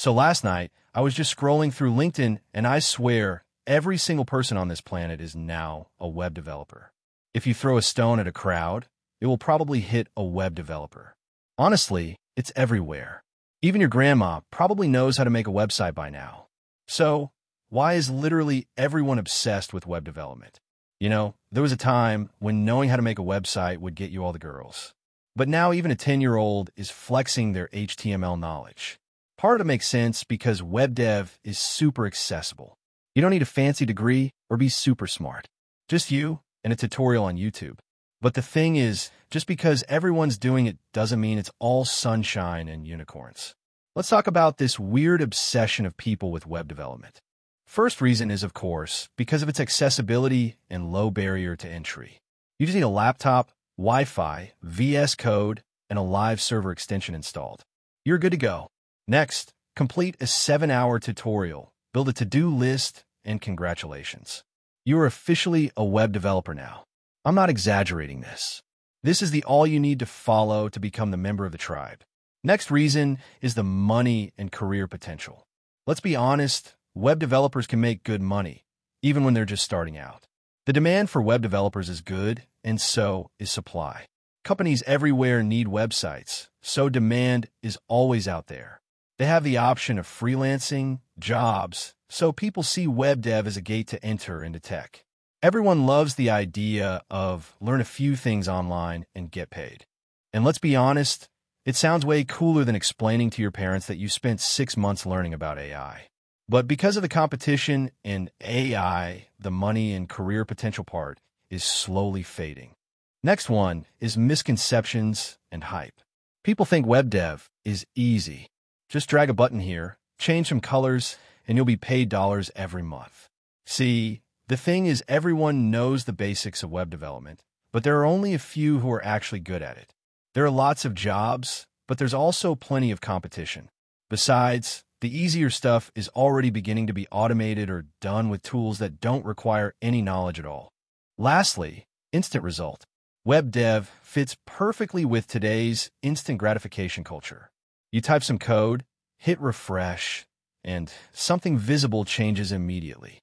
So last night, I was just scrolling through LinkedIn, and I swear every single person on this planet is now a web developer. If you throw a stone at a crowd, it will probably hit a web developer. Honestly, it's everywhere. Even your grandma probably knows how to make a website by now. So, why is literally everyone obsessed with web development? You know, there was a time when knowing how to make a website would get you all the girls. But now even a 10-year-old is flexing their HTML knowledge. Part of it makes sense because web dev is super accessible. You don't need a fancy degree or be super smart. Just you and a tutorial on YouTube. But the thing is, just because everyone's doing it doesn't mean it's all sunshine and unicorns. Let's talk about this weird obsession of people with web development. First reason is, of course, because of its accessibility and low barrier to entry. You just need a laptop, Wi-Fi, VS Code, and a live server extension installed. You're good to go. Next, complete a seven-hour tutorial, build a to-do list, and congratulations. You are officially a web developer now. I'm not exaggerating this. This is the all you need to follow to become the member of the tribe. Next reason is the money and career potential. Let's be honest, web developers can make good money, even when they're just starting out. The demand for web developers is good, and so is supply. Companies everywhere need websites, so demand is always out there. They have the option of freelancing, jobs, so people see web dev as a gate to enter into tech. Everyone loves the idea of learn a few things online and get paid. And let's be honest, it sounds way cooler than explaining to your parents that you spent six months learning about AI. But because of the competition in AI, the money and career potential part is slowly fading. Next one is misconceptions and hype. People think web dev is easy. Just drag a button here, change some colors, and you'll be paid dollars every month. See, the thing is, everyone knows the basics of web development, but there are only a few who are actually good at it. There are lots of jobs, but there's also plenty of competition. Besides, the easier stuff is already beginning to be automated or done with tools that don't require any knowledge at all. Lastly, instant result. Web dev fits perfectly with today's instant gratification culture. You type some code, hit refresh, and something visible changes immediately.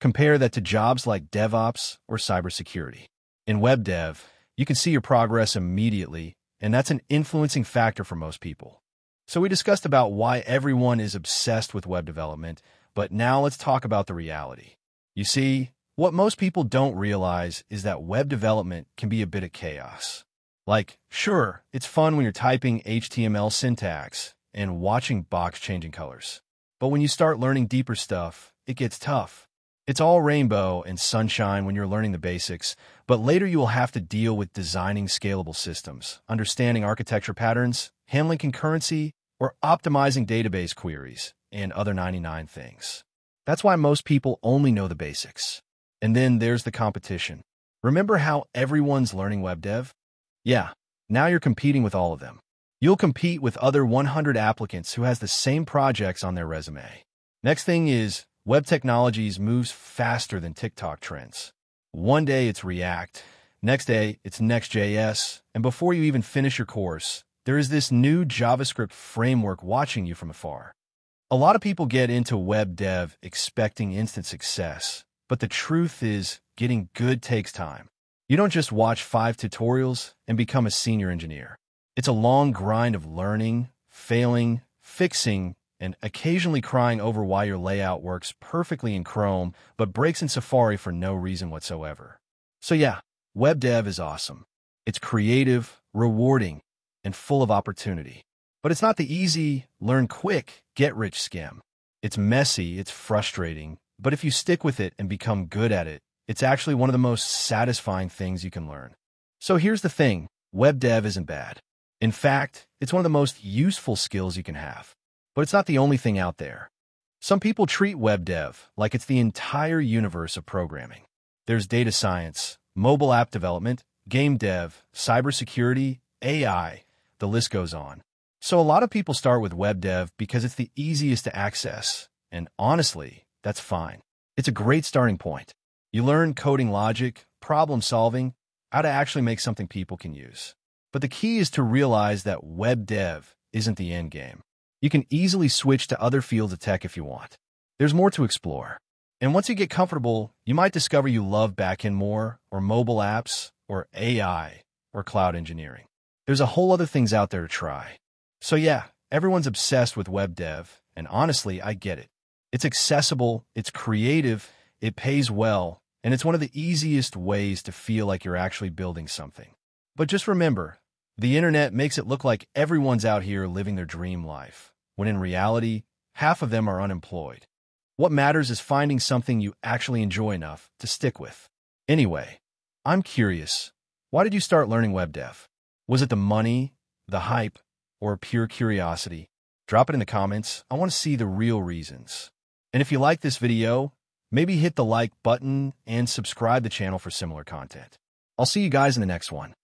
Compare that to jobs like DevOps or cybersecurity. In web dev, you can see your progress immediately, and that's an influencing factor for most people. So we discussed about why everyone is obsessed with web development, but now let's talk about the reality. You see, what most people don't realize is that web development can be a bit of chaos. Like, sure, it's fun when you're typing HTML syntax and watching box changing colors. But when you start learning deeper stuff, it gets tough. It's all rainbow and sunshine when you're learning the basics, but later you will have to deal with designing scalable systems, understanding architecture patterns, handling concurrency, or optimizing database queries, and other 99 things. That's why most people only know the basics. And then there's the competition. Remember how everyone's learning web dev? Yeah, now you're competing with all of them. You'll compete with other 100 applicants who has the same projects on their resume. Next thing is Web technologies moves faster than TikTok trends. One day it's React, next day it's Next.js, and before you even finish your course, there is this new JavaScript framework watching you from afar. A lot of people get into web dev expecting instant success, but the truth is getting good takes time. You don't just watch five tutorials and become a senior engineer. It's a long grind of learning, failing, fixing, and occasionally crying over why your layout works perfectly in Chrome but breaks in Safari for no reason whatsoever. So yeah, web dev is awesome. It's creative, rewarding, and full of opportunity. But it's not the easy, learn quick, get rich scam. It's messy, it's frustrating, but if you stick with it and become good at it, it's actually one of the most satisfying things you can learn. So here's the thing, web dev isn't bad. In fact, it's one of the most useful skills you can have. But it's not the only thing out there. Some people treat web dev like it's the entire universe of programming. There's data science, mobile app development, game dev, cybersecurity, AI, the list goes on. So a lot of people start with web dev because it's the easiest to access. And honestly, that's fine. It's a great starting point. You learn coding logic, problem solving, how to actually make something people can use. But the key is to realize that web dev isn't the end game. You can easily switch to other fields of tech if you want. There's more to explore. And once you get comfortable, you might discover you love backend more, or mobile apps, or AI, or cloud engineering. There's a whole other things out there to try. So yeah, everyone's obsessed with web dev, and honestly, I get it. It's accessible, it's creative, it pays well, and it's one of the easiest ways to feel like you're actually building something. But just remember, the internet makes it look like everyone's out here living their dream life, when in reality, half of them are unemployed. What matters is finding something you actually enjoy enough to stick with. Anyway, I'm curious. Why did you start learning web dev? Was it the money, the hype, or pure curiosity? Drop it in the comments. I want to see the real reasons. And if you like this video, maybe hit the like button and subscribe the channel for similar content. I'll see you guys in the next one.